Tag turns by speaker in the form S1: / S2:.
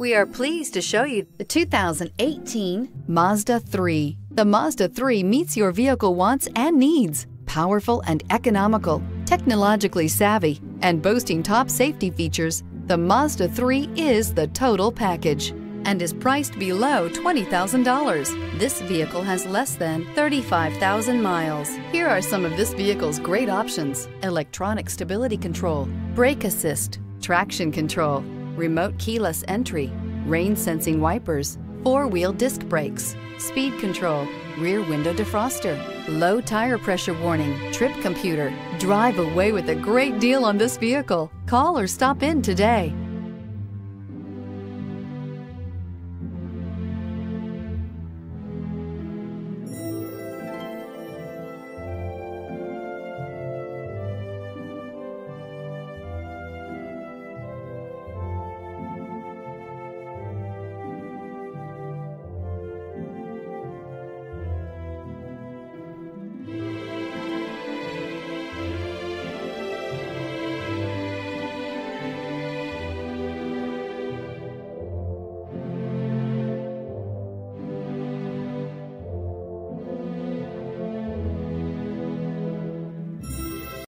S1: We are pleased to show you the 2018 Mazda 3. The Mazda 3 meets your vehicle wants and needs. Powerful and economical, technologically savvy, and boasting top safety features, the Mazda 3 is the total package and is priced below $20,000. This vehicle has less than 35,000 miles. Here are some of this vehicle's great options. Electronic stability control, brake assist, traction control, remote keyless entry, rain sensing wipers, four-wheel disc brakes, speed control, rear window defroster, low tire pressure warning, trip computer. Drive away with a great deal on this vehicle. Call or stop in today.